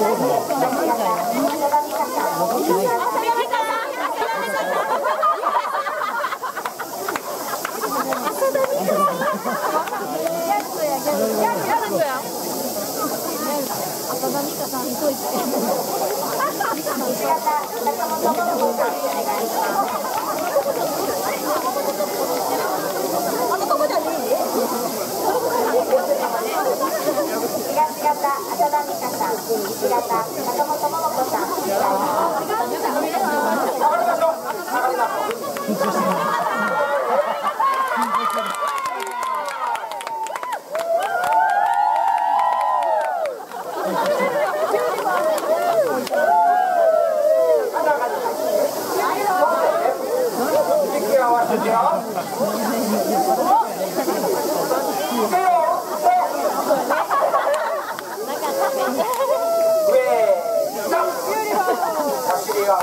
違った。平田坂本桃子さんし。西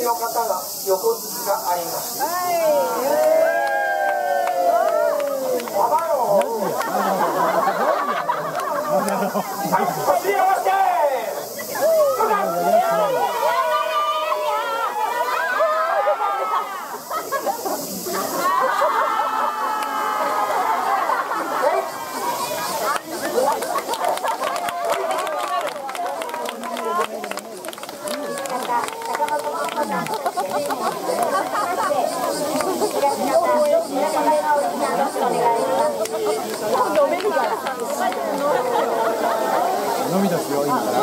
の方が横付きがあります。走り合わせて飲み出すよ、今から。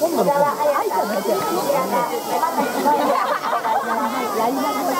今度の 안녕 하.